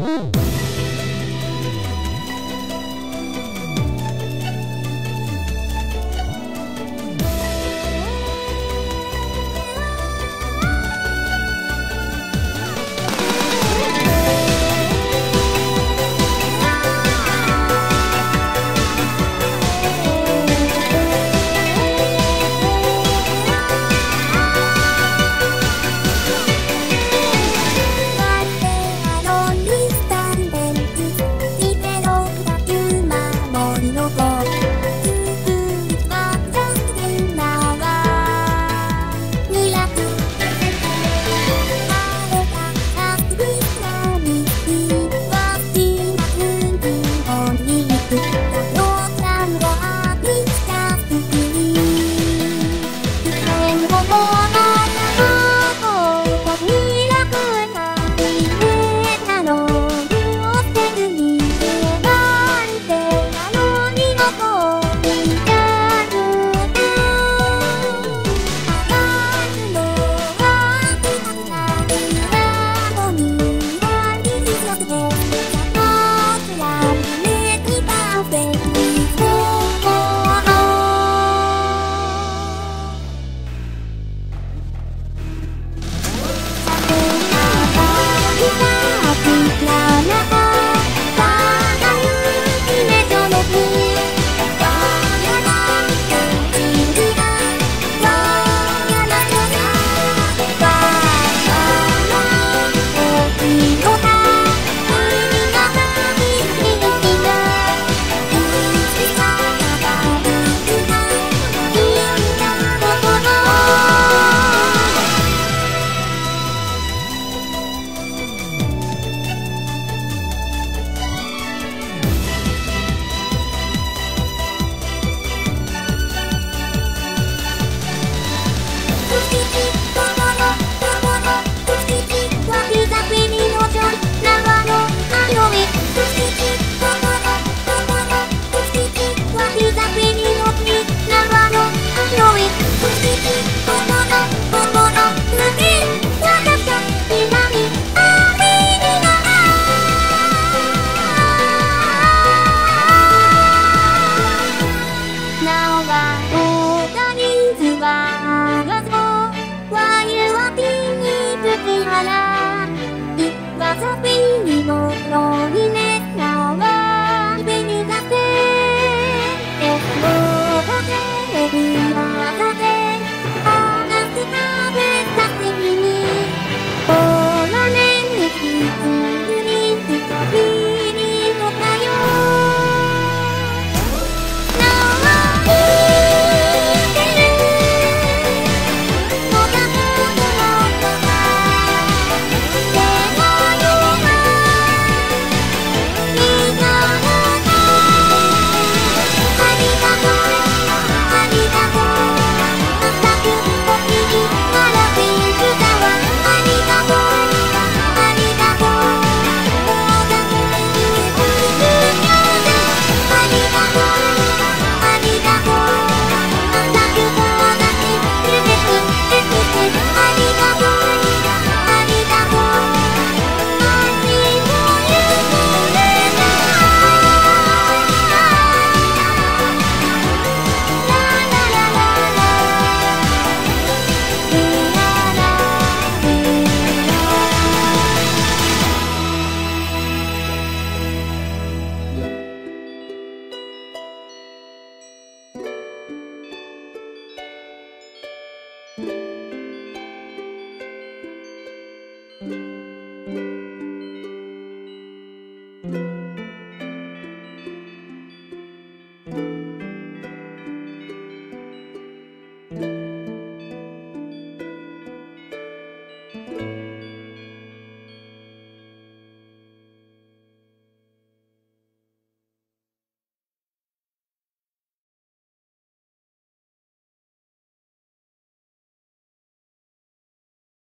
Woo!